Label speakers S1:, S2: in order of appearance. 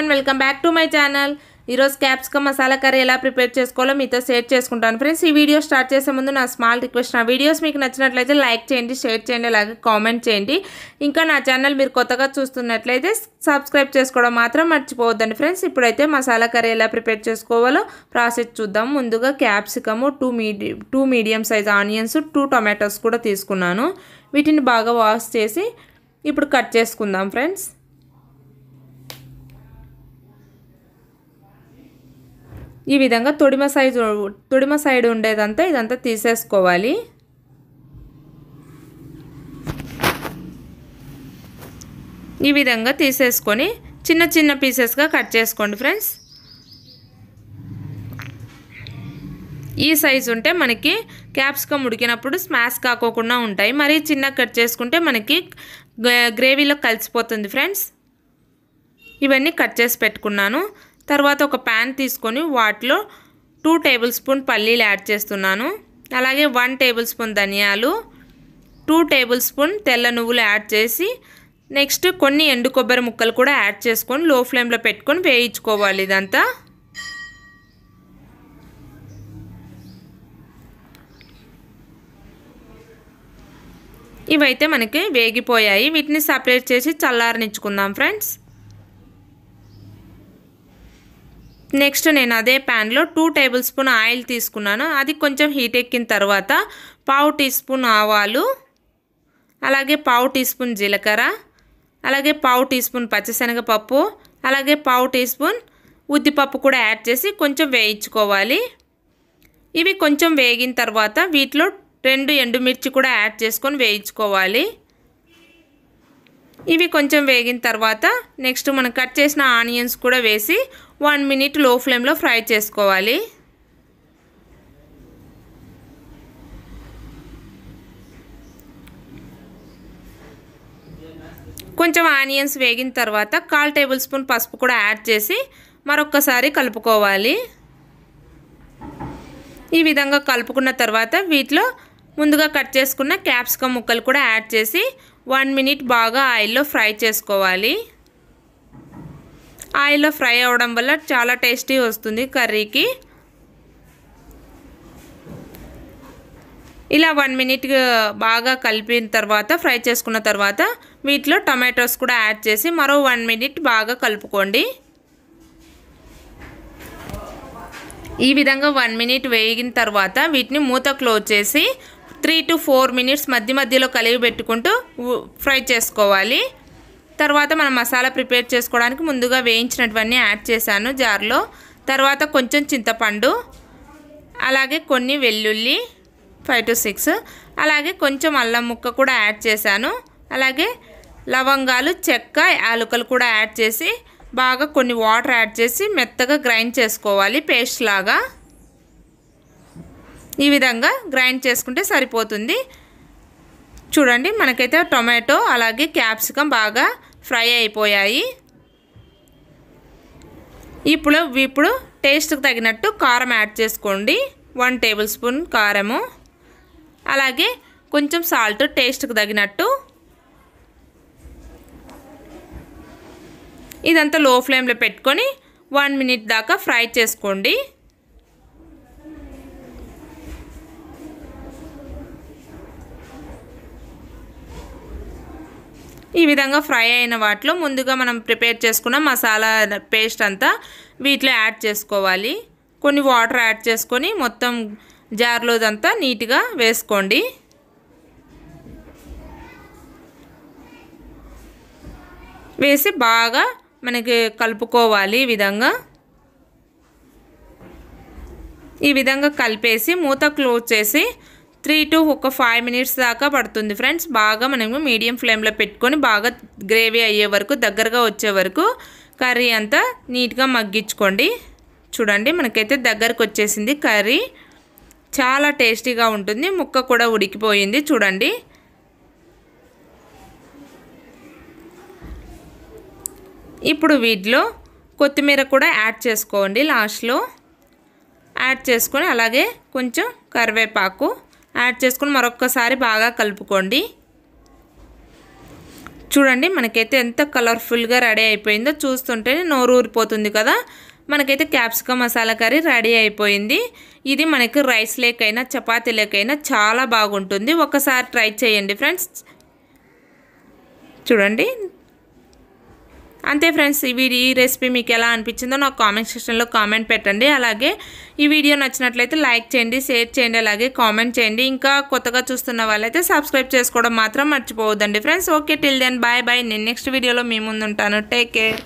S1: And welcome back to my channel ఈరోజు capsicum masala curry ఎలా prepare చేసుకోవాలో మీతో షేర్ చేసుకుంటాను. ఫ్రెండ్స్ ఈ వీడియో స్టార్ట్ చేసే ముందు నా స్మాల్ రిక్వెస్ట్ నా వీడియోస్ మీకు నచ్చినట్లయితే లైక్ చేయండి షేర్ చేయండి అలాగే కామెంట్ చేయండి. ఇంకా నా ఛానల్ మీరు కొత్తగా చూస్తున్నట్లయితే సబ్స్క్రైబ్ చేసుకోవడం మాత్రం మర్చిపోవద్దండి. ఫ్రెండ్స్ ఇప్పుడైతే మసాలా కర్రీ ఎలా ప్రిపేర్ చేసుకోవాలో ప్రాసెస్ చూద్దాం. ముందుగా capsicum two మీడి two medium size onions two tomatoes కూడా తీసుకున్నాను. వీటిని బాగా వాష్ చేసి ఇప్పుడు కట్ చేసుకుందాం ఫ్రెండ్స్ ఈ విధంగా తొడిమ సైజు తొడిమ సైడ్ ఉండేదంతా ఇదంతా తీసేసుకోవాలి. ఈ విధంగా తీసేసుకొని చిన్న చిన్న పీసెస్గా కట్ చేసుకోండి ఫ్రెండ్స్. ఈ సైజు ఉంటే మనకి క్యాప్సికమ్ ఉడికినప్పుడు స్మాష్ కాకోకుండా ఉంటాయి. మరీ చిన్న కట్ చేసుకుంటే మనకి గ్రేవీలో కలిసిపోతుంది ఫ్రెండ్స్. ఇవన్నీ కట్ చేసి పెట్టుకున్నాను. తర్వాత ఒక ప్యాన్ తీసుకొని వాటిలో టూ టేబుల్ స్పూన్ పల్లీలు యాడ్ చేస్తున్నాను. అలాగే వన్ టేబుల్ స్పూన్ ధనియాలు టూ టేబుల్ స్పూన్ తెల్ల నువ్వులు యాడ్ చేసి నెక్స్ట్ కొన్ని ఎండు కొబ్బరి ముక్కలు కూడా యాడ్ చేసుకొని లో ఫ్లేమ్లో పెట్టుకొని వేయించుకోవాలి ఇదంతా. ఇవైతే మనకి వేగిపోయాయి. వీటిని సపరేట్ చేసి చల్లారనిచ్చుకుందాం ఫ్రెండ్స్ నెక్స్ట్ నేను అదే ప్యాన్లో టూ టేబుల్ స్పూన్ ఆయిల్ తీసుకున్నాను. అది కొంచెం హీట్ ఎక్కిన తర్వాత పావు టీ స్పూన్ ఆవాలు అలాగే పావు టీ స్పూన్ జీలకర్ర అలాగే పావు టీ స్పూన్ పచ్చిశనగపప్పు అలాగే పావు టీ స్పూన్ ఉద్దిపప్పు కూడా యాడ్ చేసి కొంచెం వేయించుకోవాలి. ఇవి కొంచెం వేగిన తర్వాత వీటిలో రెండు ఎండుమిర్చి కూడా యాడ్ చేసుకొని వేయించుకోవాలి. ఇవి కొంచెం వేగిన తర్వాత నెక్స్ట్ మనం కట్ చేసిన ఆనియన్స్ కూడా వేసి వన్ మినిట్లో ఫ్లేమ్లో ఫ్రై చేసుకోవాలి. కొంచెం ఆనియన్స్ వేగిన తర్వాత కాల్ టేబుల్ స్పూన్ పసుపు కూడా యాడ్ చేసి మరొక్కసారి కలుపుకోవాలి. ఈ విధంగా కలుపుకున్న తర్వాత వీటిలో ముందుగా కట్ చేసుకున్న క్యాప్సికమ్ ముక్కలు కూడా యాడ్ చేసి వన్ మినిట్ బాగా ఆయిల్లో ఫ్రై చేసుకోవాలి. ఆయిల్లో ఫ్రై అవ్వడం వల్ల చాలా టేస్టీ వస్తుంది కర్రీకి. ఇలా వన్ మినిట్ బాగా కలిపిన తర్వాత ఫ్రై చేసుకున్న తర్వాత వీటిలో టమాటోస్ కూడా యాడ్ చేసి మరో వన్ మినిట్ బాగా కలుపుకోండి. ఈ విధంగా వన్ మినిట్ వేగిన తర్వాత వీటిని మూత క్లోజ్ చేసి త్రీ టు ఫోర్ మినిట్స్ మధ్య మధ్యలో కలిగి పెట్టుకుంటూ ఫ్రై చేసుకోవాలి. తర్వాత మనం మసాలా ప్రిపేర్ చేసుకోవడానికి ముందుగా వేయించినటువన్నీ యాడ్ చేశాను జార్లో. తర్వాత కొంచెం చింతపండు అలాగే కొన్ని వెల్లుల్లి ఫైవ్ టు సిక్స్. అలాగే కొంచెం అల్లం ముక్క కూడా యాడ్ చేశాను. అలాగే లవంగాలు చెక్క యాలకులు కూడా యాడ్ చేసి బాగా కొన్ని వాటర్ యాడ్ చేసి మెత్తగా గ్రైండ్ చేసుకోవాలి పేస్ట్ లాగా. ఈ విధంగా గ్రైండ్ చేసుకుంటే సరిపోతుంది. చూడండి మనకైతే టొమాటో అలాగే క్యాప్సికమ్ బాగా ఫ్రై అయిపోయాయి. ఇప్పుడు ఇప్పుడు టేస్ట్కి తగినట్టు కారం యాడ్ చేసుకోండి. వన్ టేబుల్ స్పూన్ కారము. అలాగే కొంచెం సాల్ట్ టేస్ట్కి తగినట్టు. ఇదంతా లో ఫ్లేమ్లో పెట్టుకొని వన్ మినిట్ దాకా ఫ్రై చేసుకోండి. ఈ విధంగా ఫ్రై అయిన వాటిలో ముందుగా మనం ప్రిపేర్ చేసుకున్న మసాలా పేస్ట్ అంతా వీటిలో యాడ్ చేసుకోవాలి. కొన్ని వాటర్ యాడ్ చేసుకొని మొత్తం జార్లోదంతా నీట్గా వేసుకోండి. వేసి బాగా మనకి కలుపుకోవాలి ఈ విధంగా. ఈ విధంగా కలిపేసి మూత క్లోజ్ చేసి త్రీ టు ఒక ఫైవ్ మినిట్స్ దాకా పడుతుంది ఫ్రెండ్స్. బాగా మనము మీడియం ఫ్లేమ్లో పెట్టుకొని బాగా గ్రేవీ అయ్యే వరకు దగ్గరగా వచ్చే వరకు కర్రీ అంతా నీట్గా మగ్గించుకోండి. చూడండి మనకైతే దగ్గరకు వచ్చేసింది కర్రీ. చాలా టేస్టీగా ఉంటుంది. ముక్క కూడా ఉడికిపోయింది. చూడండి. ఇప్పుడు వీటిలో కొత్తిమీర కూడా యాడ్ చేసుకోండి లాస్ట్లో. యాడ్ చేసుకొని అలాగే కొంచెం కరివేపాకు యాడ్ చేసుకొని మరొక్కసారి బాగా కలుపుకోండి. చూడండి మనకైతే ఎంత కలర్ఫుల్గా రెడీ అయిపోయిందో. చూస్తుంటేనే నోరు ఊరిపోతుంది కదా. మనకైతే క్యాప్సికమ్ మసాలా కర్రీ రెడీ అయిపోయింది. ఇది మనకి రైస్ లేకైనా చపాతీ లేకైనా చాలా బాగుంటుంది. ఒకసారి ట్రై చేయండి ఫ్రెండ్స్. చూడండి అంతే ఫ్రెండ్స్ ఈ వీడియో ఈ రెసిపీ మీకు ఎలా అనిపించిందో నాకు కామెంట్ సెక్షన్లో కామెంట్ పెట్టండి. అలాగే ఈ వీడియో నచ్చినట్లయితే లైక్ చేయండి షేర్ చేయండి అలాగే కామెంట్ చేయండి. ఇంకా కొత్తగా చూస్తున్న వాళ్ళైతే సబ్స్క్రైబ్ చేసుకోవడం మాత్రం మర్చిపోవద్దండి. Friends okay till then bye bye నేను నెక్స్ట్ వీడియోలో మీ ముందు ఉంటాను. Take care